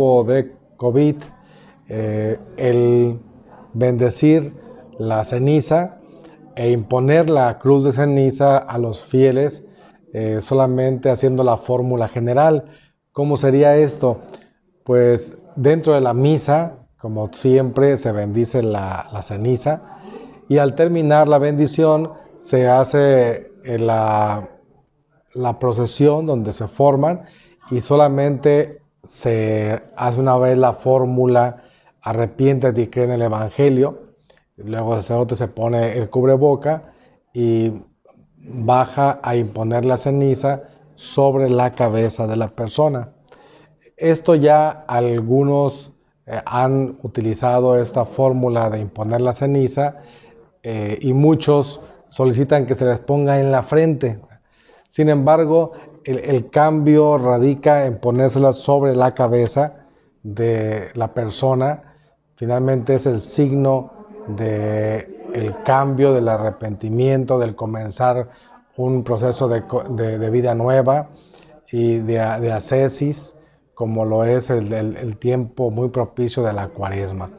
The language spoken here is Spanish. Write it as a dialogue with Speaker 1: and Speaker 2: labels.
Speaker 1: de COVID, eh, el bendecir la ceniza e imponer la cruz de ceniza a los fieles eh, solamente haciendo la fórmula general. ¿Cómo sería esto? Pues dentro de la misa, como siempre, se bendice la, ceniza y al terminar la bendición se hace eh, la, la procesión donde se forman y solamente se hace una vez la fórmula arrepiéntete y cree en el Evangelio. Luego el sacerdote se pone el cubreboca y baja a imponer la ceniza sobre la cabeza de la persona. Esto ya algunos eh, han utilizado esta fórmula de imponer la ceniza eh, y muchos solicitan que se les ponga en la frente. Sin embargo, el, cambio radica en ponérsela sobre la cabeza de la persona. Finalmente es el signo de el cambio, del arrepentimiento, del comenzar un proceso de, vida nueva y de, de ascesis como lo es el, tiempo muy propicio de la cuaresma.